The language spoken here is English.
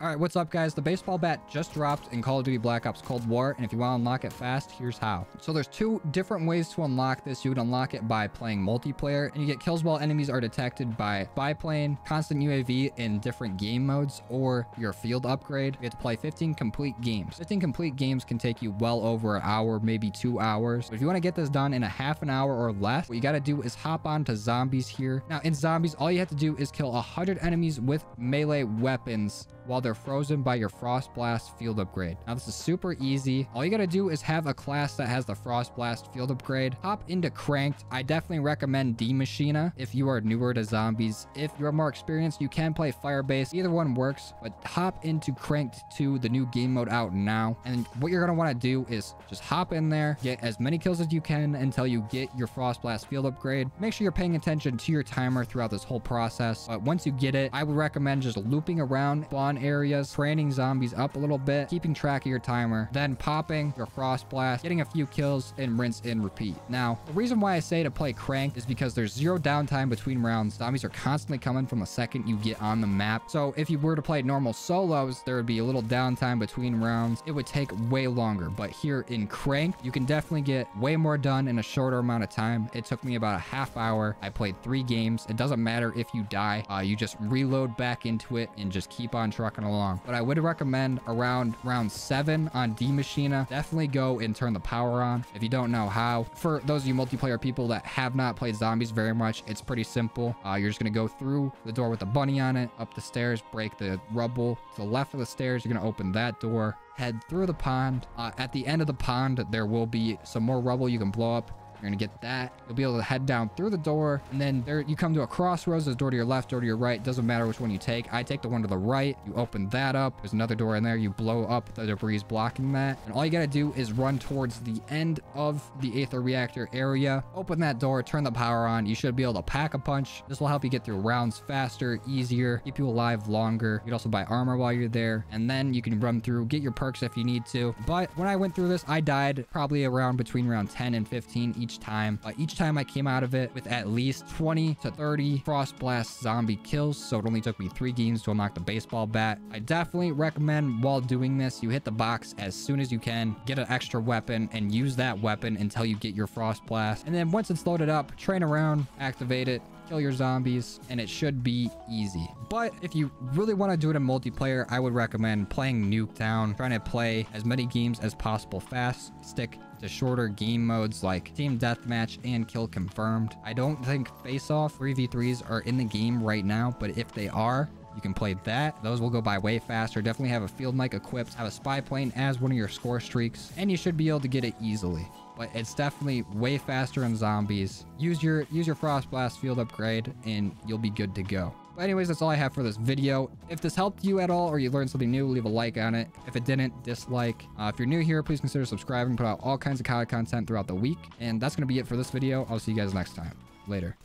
All right, what's up, guys? The baseball bat just dropped in Call of Duty Black Ops Cold War, and if you want to unlock it fast, here's how. So there's two different ways to unlock this. You would unlock it by playing multiplayer, and you get kills while enemies are detected by spy plane, constant UAV in different game modes, or your field upgrade. You have to play 15 complete games. 15 complete games can take you well over an hour, maybe two hours. But if you want to get this done in a half an hour or less, what you got to do is hop on to zombies here. Now, in zombies, all you have to do is kill 100 enemies with melee weapons while they're frozen by your Frost Blast field upgrade. Now, this is super easy. All you gotta do is have a class that has the Frost Blast field upgrade. Hop into Cranked. I definitely recommend Die Maschine if you are newer to zombies. If you're more experienced, you can play Firebase. Either one works, but hop into Cranked 2, the new game mode out now. And what you're gonna wanna do is just hop in there, get as many kills as you can until you get your Frost Blast field upgrade. Make sure you're paying attention to your timer throughout this whole process. But once you get it, I would recommend just looping around spawn areas, training zombies up a little bit, keeping track of your timer, then popping your frost blast, getting a few kills, and rinse and repeat. Now, the reason why I say to play crank is because there's zero downtime between rounds. Zombies are constantly coming from the second you get on the map. So if you were to play normal solos, there would be a little downtime between rounds. It would take way longer. But here in crank, you can definitely get way more done in a shorter amount of time. It took me about a half hour. I played three games. It doesn't matter if you die. Uh, you just reload back into it and just keep on trucking along. But I would recommend around round seven on Die Maschine, definitely go and turn the power on if you don't know how. For those of you multiplayer people that have not played zombies very much, it's pretty simple. Uh, you're just going to go through the door with the bunny on it, up the stairs, break the rubble. To the left of the stairs, you're going to open that door head through the pond. Uh, at the end of the pond, there will be some more rubble you can blow up. You're gonna get that. You'll be able to head down through the door, and then there you come to a crossroads. There's a door to your left, door to your right. Doesn't matter which one you take. I take the one to the right. You open that up. There's another door in there. You blow up the debris blocking that, and all you gotta do is run towards the end of the Aether reactor area. Open that door. Turn the power on. You should be able to pack a punch. This will help you get through rounds faster, easier, keep you alive longer. You can also buy armor while you're there, and then you can run through, get your perks if you need to. But when I went through this, I died probably around between round 10 and 15 each time. Uh, each time I came out of it with at least 20 to 30 Frost Blast zombie kills, so it only took me three games to unlock the baseball bat. I definitely recommend while doing this, you hit the box as soon as you can, get an extra weapon, and use that weapon until you get your Frost Blast. And then once it's loaded up, train around, activate it, kill your zombies, and it should be easy. But if you really want to do it in multiplayer, I would recommend playing Nuketown, trying to play as many games as possible fast, stick to shorter game modes like Team Deathmatch and Kill Confirmed. I don't think Face-Off 3v3s are in the game right now, but if they are, you can play that. Those will go by way faster. Definitely have a field mic equipped, have a spy plane as one of your score streaks, and you should be able to get it easily but it's definitely way faster in zombies. Use your use your Frost Blast field upgrade and you'll be good to go. But anyways, that's all I have for this video. If this helped you at all or you learned something new, leave a like on it. If it didn't, dislike. Uh, if you're new here, please consider subscribing. Put out all kinds of content throughout the week. And that's going to be it for this video. I'll see you guys next time. Later.